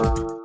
you.